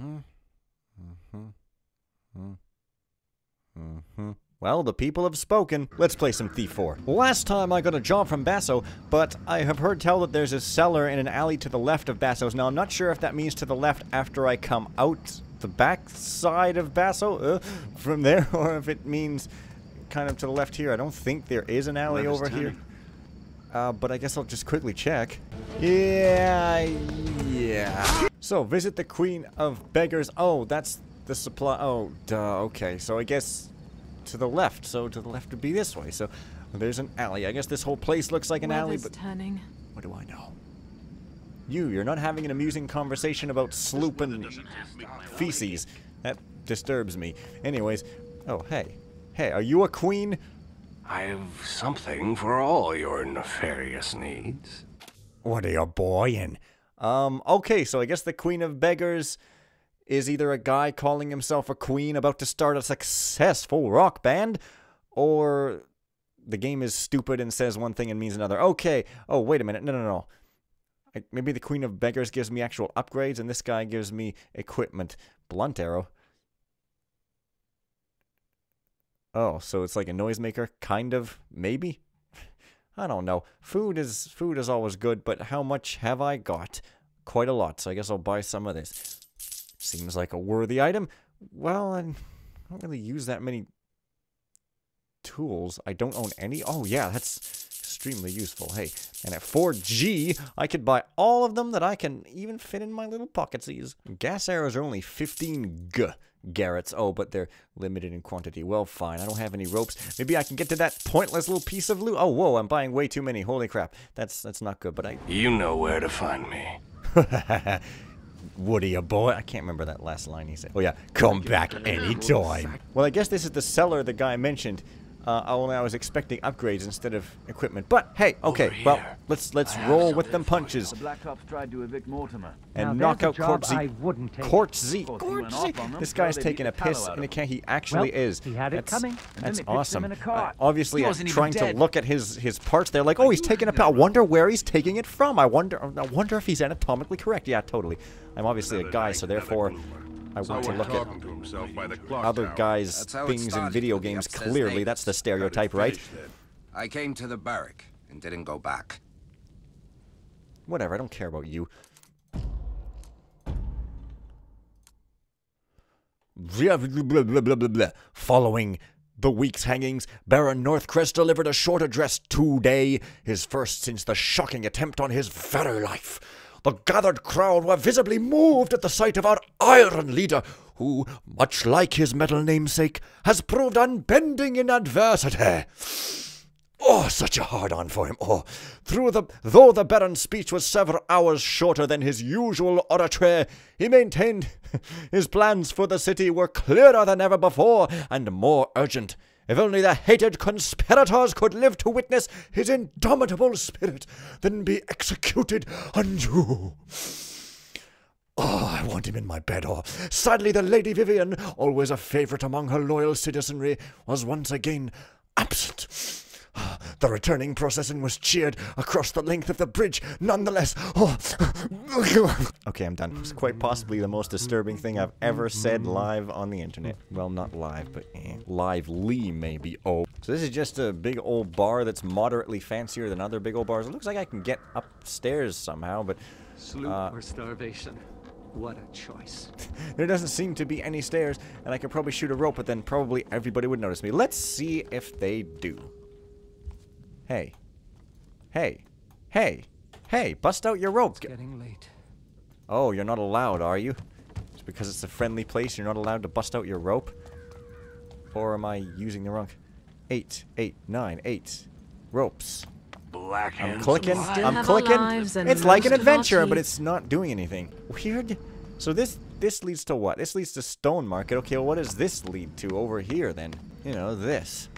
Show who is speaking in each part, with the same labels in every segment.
Speaker 1: Mm-hmm. Mm-hmm. Mm-hmm. Well, the people have spoken. Let's play some Thief 4. Last time I got a job from Basso, but I have heard tell that there's a cellar in an alley to the left of Basso's. Now, I'm not sure if that means to the left after I come out the back side of Basso uh, from there, or if it means kind of to the left here. I don't think there is an alley over here. Uh, but I guess I'll just quickly check. Yeah, yeah. So, visit the Queen of Beggars. Oh, that's the supply. Oh, duh. Okay, so I guess to the left. So to the left would be this way. So there's an alley. I guess this whole place looks like an alley,
Speaker 2: Weather's
Speaker 1: but
Speaker 2: turning.
Speaker 1: what do I know? You, you're not having an amusing conversation about sloop and feces. That disturbs me. Anyways, oh, hey. Hey, are you a queen?
Speaker 3: I've something for all your nefarious needs.
Speaker 1: What are you boying? Um, okay, so I guess the Queen of Beggars is either a guy calling himself a queen about to start a successful rock band, or the game is stupid and says one thing and means another. Okay, oh, wait a minute. No, no, no. I, maybe the Queen of Beggars gives me actual upgrades, and this guy gives me equipment. Blunt arrow. Oh, so it's like a noisemaker, kind of, maybe. I don't know. Food is food is always good, but how much have I got? Quite a lot, so I guess I'll buy some of this. Seems like a worthy item. Well, I don't really use that many tools. I don't own any. Oh yeah, that's extremely useful. Hey, and at 4G, I could buy all of them that I can even fit in my little pocketsies. Gas arrows are only 15 g garrets. Oh, but they're limited in quantity. Well, fine. I don't have any ropes. Maybe I can get to that pointless little piece of loot. Oh, whoa, I'm buying way too many. Holy crap. That's that's not good, but I
Speaker 3: You know where to find me.
Speaker 1: Woody, a boy. I can't remember that last line he said. Oh, yeah. Come back anytime. Well, I guess this is the cellar the guy mentioned. Uh, only I was expecting upgrades instead of equipment. But hey, okay, well, let's let's
Speaker 3: I
Speaker 1: roll with them punches
Speaker 4: The Black Ops tried to evict Mortimer.
Speaker 1: and
Speaker 5: Now,
Speaker 1: knock out
Speaker 5: a job
Speaker 1: Court Z.
Speaker 5: I wouldn't take.
Speaker 1: Court Z.
Speaker 4: Of course, he
Speaker 1: Court
Speaker 4: went
Speaker 1: Z.
Speaker 4: off on them,
Speaker 1: This guy's taking a piss,
Speaker 4: out
Speaker 1: and
Speaker 4: of
Speaker 1: he, can, he actually
Speaker 5: Well,
Speaker 1: is.
Speaker 5: he had it
Speaker 1: that's,
Speaker 5: coming.
Speaker 1: That's
Speaker 4: they pitched him
Speaker 1: awesome.
Speaker 4: in a cart.
Speaker 1: Uh, obviously,
Speaker 4: He
Speaker 1: I'm trying to look at his his parts. They're like, oh, he's taking a pill. I wonder where he's taking it from. I wonder. I wonder if he's anatomically correct. Yeah, totally. I'm obviously a guy, so therefore, I want to look at
Speaker 6: to himself by the clock
Speaker 1: other guys'
Speaker 7: That's how it
Speaker 1: things in video games. Clearly, that's the stereotype, right?
Speaker 7: I came to the barrack and didn't go back.
Speaker 1: Whatever. I don't care about you. Blah, blah, blah, blah, blah. Following the week's hangings, Baron Northcrest delivered a short address today, his first since the shocking attempt on his very life. The gathered crowd were visibly moved at the sight of our iron leader, who, much like his metal namesake, has proved unbending in adversity. Oh, such a hard on for him. Oh, through the though the Baron's speech was several hours shorter than his usual oratory, he maintained his plans for the city were clearer than ever before and more urgent. If only the hated conspirators could live to witness his indomitable spirit, then be executed anew. Oh, I want him in my bed. or sadly, the Lady Vivian, always a favourite among her loyal citizenry, was once again absent. The returning procession was cheered across the length of the bridge, nonetheless. Oh. okay, I'm done. It's quite possibly the most disturbing thing I've ever said live on the internet. Well, not live, but eh, lively maybe. Oh, so this is just a big old bar that's moderately fancier than other big old bars. It looks like I can get upstairs somehow, but
Speaker 8: Sloop
Speaker 1: Uh,
Speaker 8: or starvation? What a choice.
Speaker 1: there doesn't seem to be any stairs, and I could probably shoot a rope, but then probably everybody would notice me. Let's see if they do. Hey. Hey. Hey. Hey, bust out your rope. G-
Speaker 8: Getting late.
Speaker 1: Oh, you're not allowed, are you? It's because it's a friendly place, you're not allowed to bust out your rope? Or am I using the wrong... Eight, eight, nine, eight. Ropes.
Speaker 3: Black
Speaker 1: I'm clicking. I'm clicking. It's like an
Speaker 2: most of our
Speaker 1: adventure, but it's not doing anything. Weird. So this this leads to what? This leads to Stone Market. Okay, well, what does this lead to over here then? You know, this.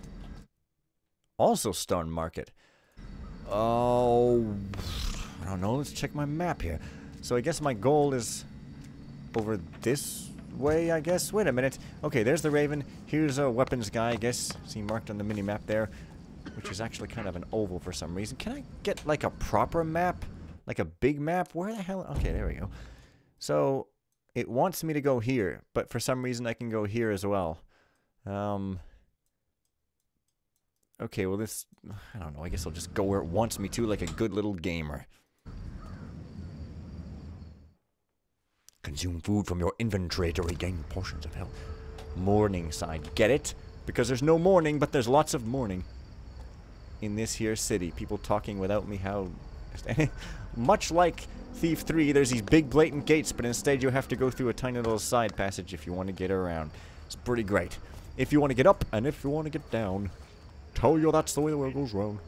Speaker 1: Also Stone Market. Oh, I don't know. Let's check my map here. So I guess my goal is over this way, I guess. Wait a minute. Okay, there's the Raven. Here's a weapons guy, I guess. See marked on the mini map there, which is actually kind of an oval for some reason. Can I get like a proper map? Like a big map? Where the hell? Okay, there we go. So it wants me to go here, but for some reason I can go here as well. Um. Okay, well this, I don't know. I guess I'll just go where it wants me to, like a good little gamer. Consume food from your inventory to regain portions of health. Morning side, get it? Because there's no morning, but there's lots of morning in this here city. People talking without me how... Much like Thief 3, there's these big blatant gates, but instead you have to go through a tiny little side passage if you want to get around. It's pretty great. If you want to get up, and if you want to get down. Tell you that's the way the world goes round.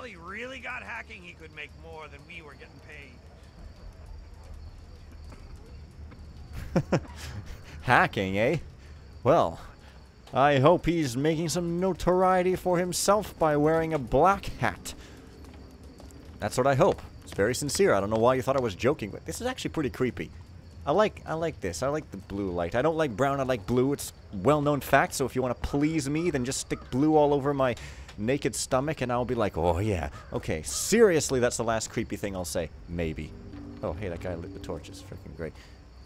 Speaker 2: Study, really got hacking, he could make more than we were getting paid.
Speaker 1: Hacking, eh? Well, I hope he's making some notoriety for himself by wearing a black hat. That's what I hope. It's very sincere. I don't know why you thought I was joking, but this is actually pretty creepy. I like I like this. I like the blue light. I don't like brown, I like blue. It's well-known fact, so if you want to please me, then just stick blue all over my naked stomach and I'll be like, "Oh yeah. Okay, seriously, that's the last creepy thing I'll say. Maybe." Oh, hey, that guy lit the torches. Freaking great.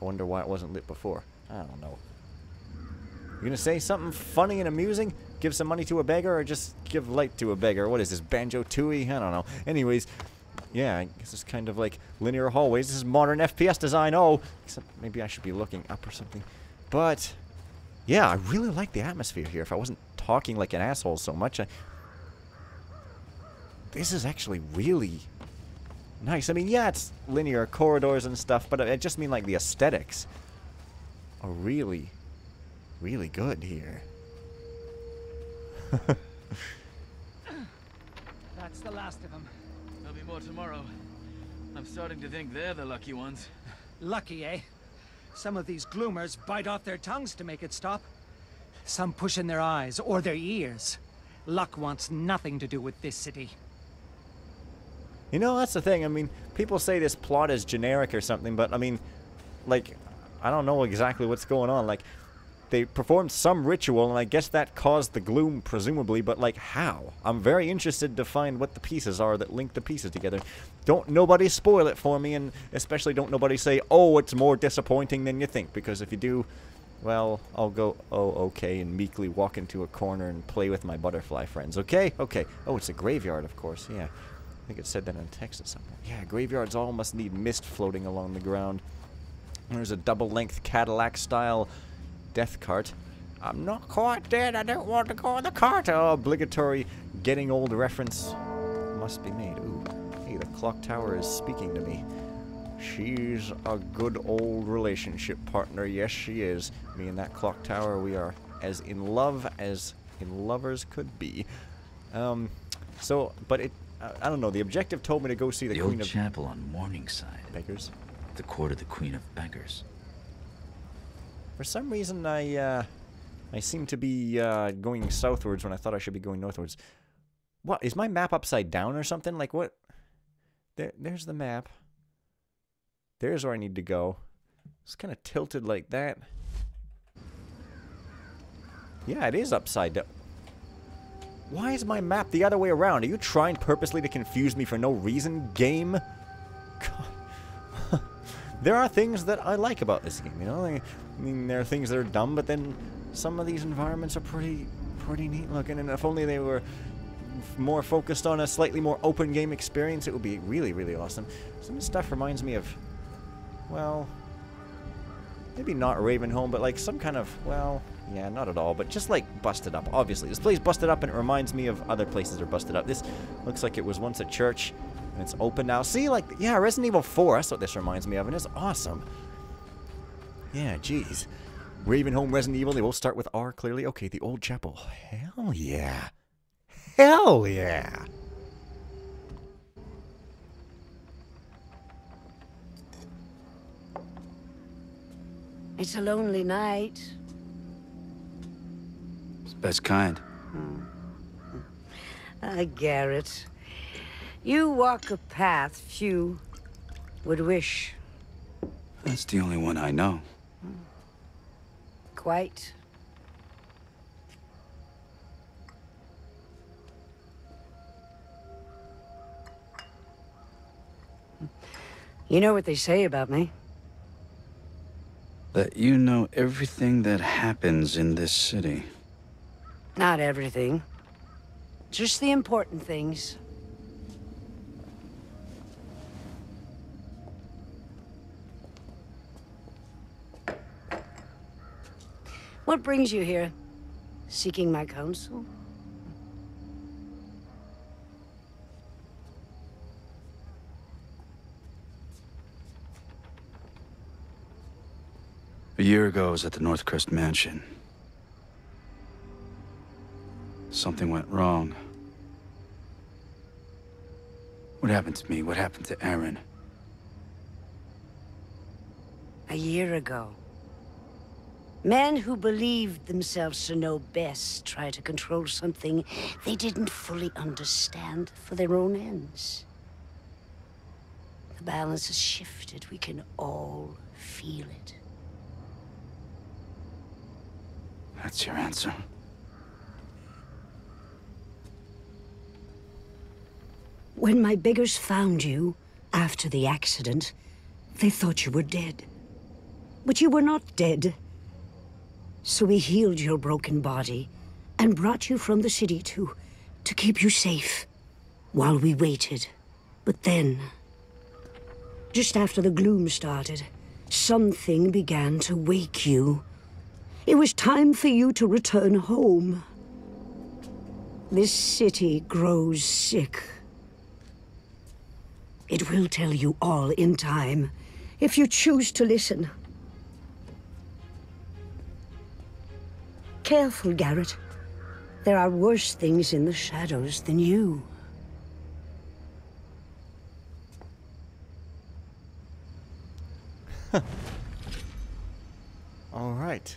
Speaker 1: I wonder why it wasn't lit before. I don't know. You gonna say something funny and amusing? Give some money to a beggar or just give light to a beggar? What is this, Banjo Tooie? I don't know. Anyways, yeah, I guess it's kind of like linear hallways. This is modern FPS design. Oh, except maybe I should be looking up or something. But, yeah, I really like the atmosphere here. If I wasn't talking like an asshole so much, I... This is actually really nice. I mean, yeah, it's linear corridors and stuff, but I just mean like the aesthetics are really, really good here.
Speaker 8: That's the last of them.
Speaker 4: There'll be more tomorrow. I'm starting to think they're the lucky ones.
Speaker 8: Lucky, eh? Some of these gloomers bite off their tongues to make it stop. Some push in their eyes or their ears. Luck wants nothing to do with this city.
Speaker 1: You know, that's the thing. I mean, people say this plot is generic or something, but I mean, like, I don't know exactly what's going on. Like, they performed some ritual, and I guess that caused the gloom, presumably, but like, how? I'm very interested to find what the pieces are that link the pieces together. Don't nobody spoil it for me, and especially don't nobody say, oh, it's more disappointing than you think, because if you do, well, I'll go, oh, okay, and meekly walk into a corner and play with my butterfly friends, okay? Okay. Oh, it's a graveyard, of course, yeah. I think it said that in text at some point. Yeah, graveyards all must need mist floating along the ground. There's a double-length Cadillac-style death cart. I'm not quite dead. I don't want to go in the cart. Oh, obligatory getting old reference must be made. Ooh, hey, the clock tower is speaking to me. She's a good old relationship partner. Yes, she is. Me and that clock tower, we are as in love as in lovers could be. Um, so, but it, I don't know. The objective told me to go see the,
Speaker 5: The
Speaker 1: Queen
Speaker 5: old
Speaker 1: of
Speaker 5: chapel on Morningside.
Speaker 1: Beggars.
Speaker 5: The court of the Queen of Beggars.
Speaker 1: For some reason, I uh, I seem to be uh, going southwards when I thought I should be going northwards. What is my map upside down or something? Like what? There, there's the map. There's where I need to go. It's kind of tilted like that. Yeah, it is upside down. Why is my map the other way around? Are you trying purposely to confuse me for no reason, game? There are things that I like about this game, you know? Like, I mean, there are things that are dumb, but then some of these environments are pretty, pretty neat looking, and if only they were more focused on a slightly more open game experience, it would be really, really awesome. Some stuff reminds me of, well, maybe not Ravenholm, but like some kind of, well, yeah, not at all, but just like busted up, obviously. This place busted up and it reminds me of other places that are busted up. This looks like it was once a church and it's open now. See, like, yeah, Resident Evil 4, that's what this reminds me of, and it's awesome. Yeah, jeez. Ravenholm, Resident Evil, they both start with R, clearly. Okay, the old chapel. Hell yeah. Hell yeah.
Speaker 6: It's a lonely night.
Speaker 5: It's the best kind.
Speaker 6: Ah, Garrett. You walk a path few would wish.
Speaker 5: That's the only one I know.
Speaker 6: Quite. You know what they say about me.
Speaker 5: That you know everything that happens in this city.
Speaker 6: Not everything. Just the important things. What brings you here? Seeking my counsel?
Speaker 5: A year ago, I was at the Northcrest Mansion. Something went wrong. What happened to me? What happened to Erin?
Speaker 6: A year ago. Men who believed themselves to know best tried to control something they didn't fully understand for their own ends. The balance has shifted. We can all feel it.
Speaker 5: That's your answer.
Speaker 6: When my beggars found you, after the accident, they thought you were dead. But you were not dead. So we healed your broken body and brought you from the city to... to keep you safe. While we waited. But then... Just after the gloom started, something began to wake you. It was time for you to return home. This city grows sick. It will tell you all in time, if you choose to listen. Careful, Garrett. There are worse things in the shadows than you.
Speaker 1: All right.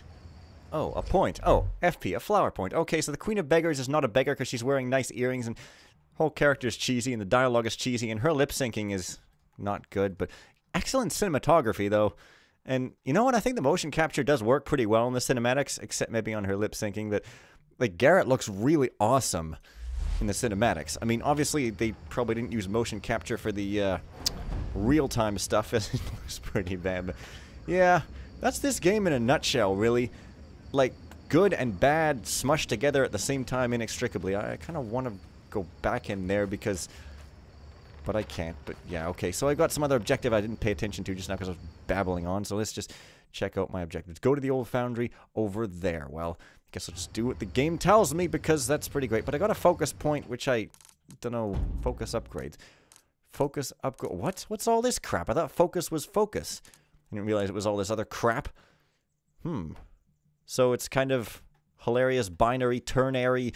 Speaker 1: Oh, a point. Oh, FP, a flower point. Okay, so the Queen of Beggars is not a beggar because she's wearing nice earrings and whole character is cheesy and the dialogue is cheesy and her lip syncing is not good, but excellent cinematography though. And you know what? I think the motion capture does work pretty well in the cinematics, except maybe on her lip syncing. But like Garrett looks really awesome in the cinematics. I mean, obviously they probably didn't use motion capture for the uh, real time stuff. as it looks pretty bad. But yeah, that's this game in a nutshell, really. Like good and bad smushed together at the same time inextricably. I, I kind of want to go back in there because but I can't. But yeah, okay. So I got some other objective I didn't pay attention to just now because I was babbling on. So let's just check out my objectives. Go to the old foundry over there. Well, I guess I'll just do what the game tells me because that's pretty great. But I got a focus point, which I don't know. Focus upgrades. Focus upgrade. What? What's all this crap? I thought focus was focus. I didn't realize it was all this other crap. Hmm. So it's kind of hilarious binary ternary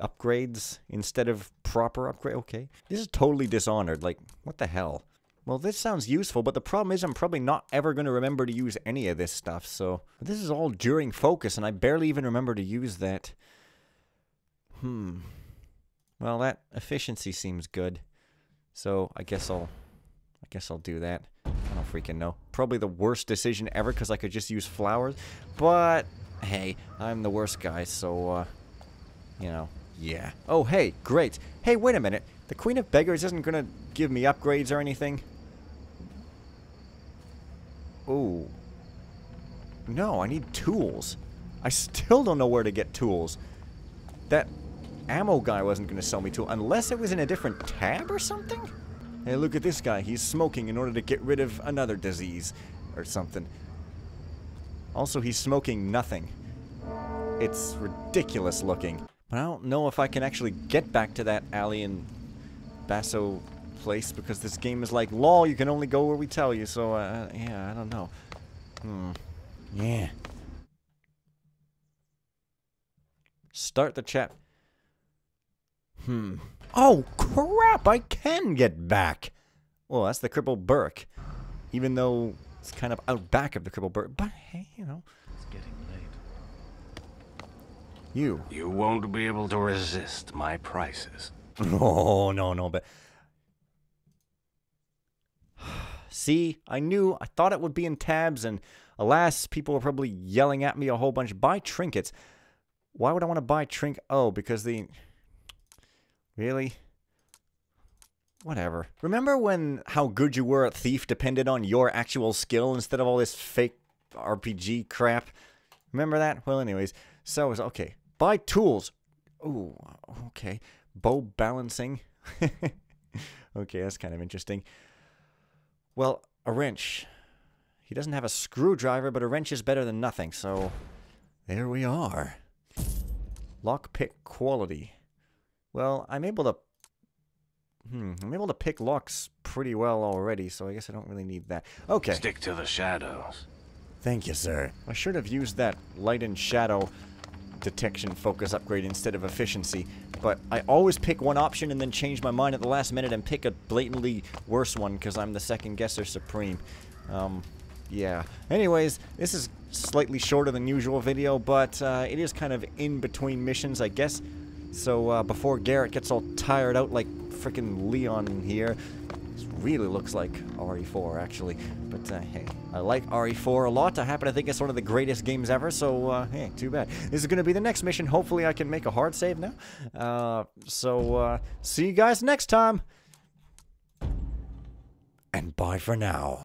Speaker 1: upgrades instead of proper upgrade. Okay. This is totally dishonored. Like, what the hell? Well, this sounds useful, but the problem is I'm probably not ever going to remember to use any of this stuff, so... This is all during focus, and I barely even remember to use that. Hmm. Well, that efficiency seems good. So, I guess I'll... I guess I'll do that. I don't freaking know. Probably the worst decision ever, because I could just use flowers. But, hey, I'm the worst guy, so, uh... You know, yeah. Oh, hey, great. Hey, wait a minute. The Queen of Beggars isn't gonna give me upgrades or anything? Oh. No, I need tools. I still don't know where to get tools. That ammo guy wasn't gonna sell me tools, unless it was in a different tab or something? Hey, look at this guy. He's smoking in order to get rid of another disease or something. Also, he's smoking nothing. It's ridiculous looking. But I don't know if I can actually get back to that alley in Basso place because this game is like, lol, you can only go where we tell you. So, uh, yeah, I don't know. Hmm. Yeah. Start the chat. Hmm. Oh, crap! I can get back! Well, that's the Cripple Burrick. Even though it's kind of out back of the Cripple Burrick. But, hey, you know.
Speaker 4: It's getting late.
Speaker 1: You.
Speaker 3: You won't be able to resist my prices.
Speaker 1: No, no, no, but. See, I knew, I thought it would be in tabs, and alas, people were probably yelling at me a whole bunch. Buy trinkets. Why would I want to buy trink? Oh, because the. Really? whatever. Remember when how good you were at Thief depended on your actual skill instead of all this fake RPG crap? Remember that? Well, anyways, so it was okay. Buy tools. Ooh, okay. Bow balancing. okay, that's kind of interesting. Well, a wrench. He doesn't have a screwdriver, but a wrench is better than nothing, so there we are. Lockpick quality. Well, I'm able to Hmm, I'm able to pick locks pretty well already, so I guess I don't really need that. Okay.
Speaker 3: Stick to the shadows.
Speaker 1: Thank you, sir. I should have used that light and shadow detection focus upgrade instead of efficiency, but I always pick one option and then change my mind at the last minute and pick a blatantly worse one because I'm the second guesser supreme. Um, yeah. Anyways, this is slightly shorter than usual video, but uh, it is kind of in between missions, I guess. So uh, before Garrett gets all tired out like freaking Leon here, really looks like RE4 actually. But uh, hey, I like RE4 a lot. I happen to think it's one of the greatest games ever. So uh, hey, too bad. This is going to be the next mission. Hopefully, I can make a hard save now. Uh, so uh, see you guys next time. And bye for now.